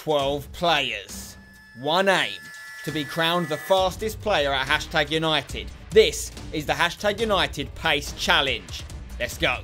12 players. One aim to be crowned the fastest player at hashtag United. This is the hashtag United Pace Challenge. Let's go.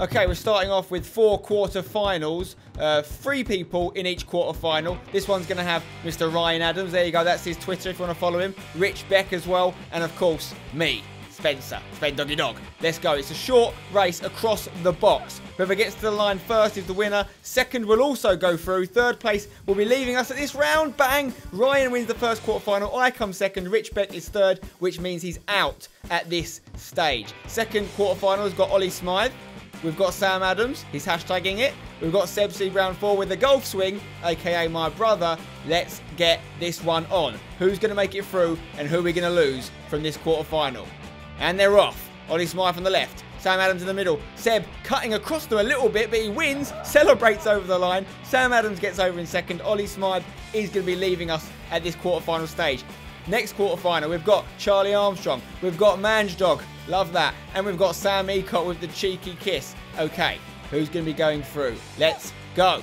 Okay, we're starting off with four quarter-finals. Uh, three people in each quarter-final. This one's going to have Mr. Ryan Adams. There you go. That's his Twitter if you want to follow him. Rich Beck as well. And, of course, me, Spencer. Spen Doggy Dog. Let's go. It's a short race across the box. Whoever gets to the line first is the winner. Second will also go through. Third place will be leaving us at this round. Bang! Ryan wins the first quarter-final. I come second. Rich Beck is third, which means he's out at this stage. Second quarter-final has got Ollie Smyth. We've got Sam Adams. He's hashtagging it. We've got Seb C. Brown 4 with the golf swing, aka my brother. Let's get this one on. Who's going to make it through and who are we going to lose from this quarter-final? And they're off. Ollie Smyth on the left. Sam Adams in the middle. Seb cutting across them a little bit, but he wins. Celebrates over the line. Sam Adams gets over in second. Ollie Smyth is going to be leaving us at this quarter-final stage. Next quarter-final, we've got Charlie Armstrong. We've got Manj Dog. Love that. And we've got Sam Ecott with the cheeky kiss. Okay, who's going to be going through? Let's go.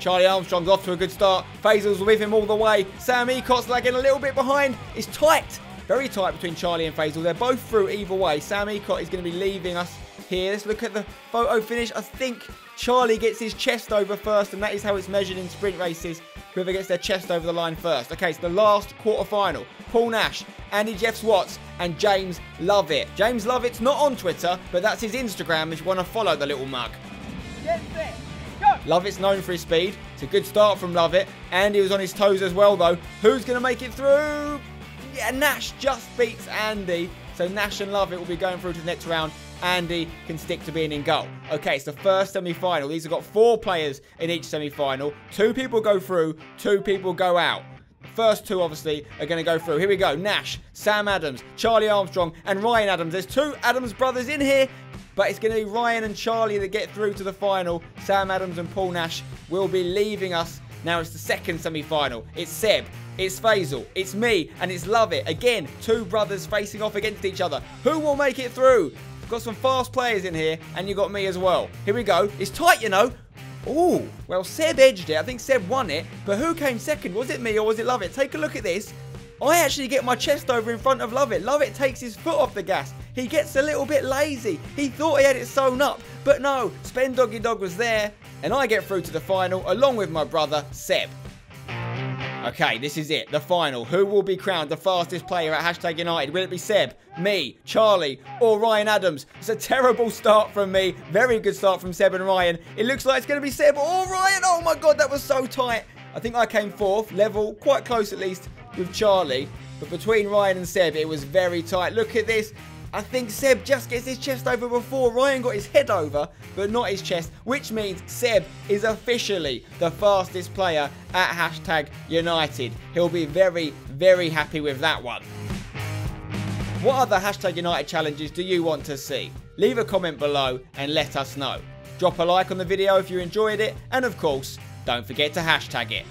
Charlie Armstrong's off to a good start. Faisal's with him all the way. Sam Ecott's lagging a little bit behind. It's tight. Very tight between Charlie and Faisal. They're both through either way. Sam Ecott is going to be leaving us here. Let's look at the photo finish. I think Charlie gets his chest over first, and that is how it's measured in sprint races. Whoever gets their chest over the line first. Okay, so the last quarter-final. Paul Nash, Andy Jeffs Watts, and James Lovatt. James Lovatt's not on Twitter, but that's his Instagram if you want to follow the little mug. Get set. Lovatt's known for his speed. It's a good start from Lovatt. Andy was on his toes as well, though. Who's going to make it through? Yeah, Nash just beats Andy. So Nash and Lovatt will be going through to the next round. Andy can stick to being in goal. Okay, it's the first semi-final. These have got four players in each semi-final. Two people go through, two people go out. The first two, obviously, are going to go through. Here we go. Nash, Sam Adams, Charlie Armstrong, and Ryan Adams. There's two Adams brothers in here, but it's going to be Ryan and Charlie that get through to the final. Sam Adams and Paul Nash will be leaving us. Now it's the second semi-final. It's Seb, it's Faisal, it's me, and it's Lovatt. Again, two brothers facing off against each other. Who will make it through? Got some fast players in here, and you got me as well. Here we go. It's tight, you know. Oh, well, Seb edged it. I think Seb won it. But who came second? Was it me or was it Lovatt? Take a look at this. I actually get my chest over in front of Lovatt. Love It takes his foot off the gas. He gets a little bit lazy. He thought he had it sewn up. But no, Spen Doggy Dog was there. And I get through to the final along with my brother, Seb. Okay, this is it. The final. Who will be crowned the fastest player at Hashtag United? Will it be Seb, me, Charlie, or Ryan Adams? It's a terrible start from me. Very good start from Seb and Ryan. It looks like it's going to be Seb or Ryan. Oh my god, that was so tight. I think I came fourth, level, quite close at least, with Charlie. But between Ryan and Seb, it was very tight. Look at this. I think Seb just gets his chest over before Ryan got his head over, but not his chest, which means Seb is officially the fastest player at hashtag United. He'll be very, very happy with that one. What other hashtag United challenges do you want to see? Leave a comment below and let us know. Drop a like on the video if you enjoyed it, and of course, don't forget to hashtag it.